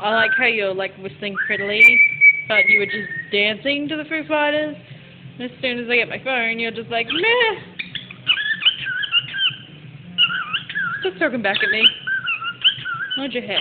I like how you're like whistling prettily, but you were just dancing to the Foo Fighters. And as soon as I get my phone, you're just like, meh. Stop talking back at me. Nod your head.